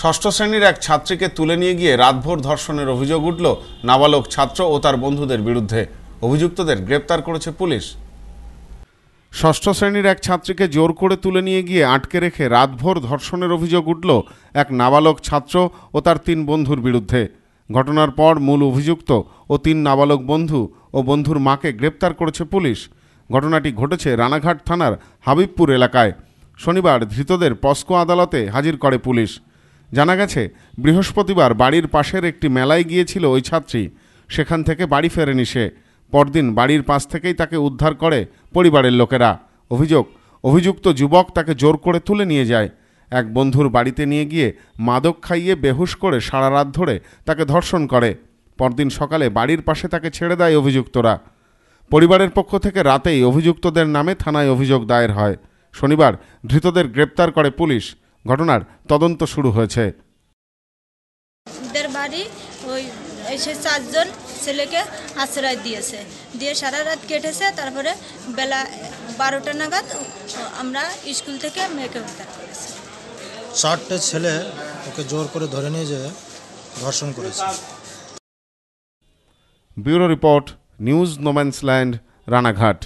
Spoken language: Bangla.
ষষ্ঠ শ্রেণির এক ছাত্রীকে তুলে নিয়ে গিয়ে রাতভর ধর্ষণের অভিযোগ উঠল নাবালক ছাত্র ও তার বন্ধুদের বিরুদ্ধে। অভিযুক্তদের গ্রেপ্তার করেছে পুলিশ। ষষ্ঠ শ্রেণির এক ছাত্রীকে জোর করে তুলে নিয়ে গিয়ে আটকে রেখে রাতভর ধর্ষণের অভিযোগ উঠল এক নাবালক ছাত্র ও তার তিন বন্ধুর বিরুদ্ধে। ঘটনার পর মূল অভিযুক্ত ও তিন নাবালক বন্ধু ও বন্ধুর মাকে গ্রেপ্তার করেছে পুলিশ। ঘটনাটি ঘটেছে রানাঘাট থানার হাবিবপুর এলাকায়। শনিবার ধৃতদের পস্কো আদালতে হাজির করে পুলিশ। জানা গেছে, বৃহস্পতিবার বাড়ির পাশের একটি মেলায় গিয়েছিল ওই ছাত্রী। সেখান থেকে বাড়ি ফেরেনি সে। পরদিন বাড়ির পাশ থেকেই তাকে উদ্ধার করে পরিবারের লোকেরা। অভিযোগ, অভিযুক্ত যুবক তাকে জোর করে তুলে নিয়ে যায়। এক বন্ধুর বাড়িতে নিয়ে গিয়ে মাদক খাইয়ে বেহুশ করে সারা রাত ধরে তাকে ধর্ষণ করে। পরদিন সকালে বাড়ির পাশে তাকে ছেড়ে দেয় অভিযুক্তরা। পরিবারের পক্ষ থেকে রাতেই অভিযুক্তদের নামে থানায় অভিযোগ দায়ের হয়। শনিবার ধৃতদের গ্রেপ্তার করে পুলিশ। ঘটনার তদন্ত শুরু হয়েছে। বাড়ি ওই এসে চারজন ছেলেকে আশ্রয় দিয়েছে। দিয়ে সারা রাত কেটেছে তারপরে বেলা বারোটা নাগাদ আমরা স্কুল থেকে মেয়েকে উদ্ধার করেছি। চারটে ছেলে ওকে জোর করে ধরে নিয়ে যেয়ে ধর্ষণ করেছে। Bureau report news no man's land Ranaghat.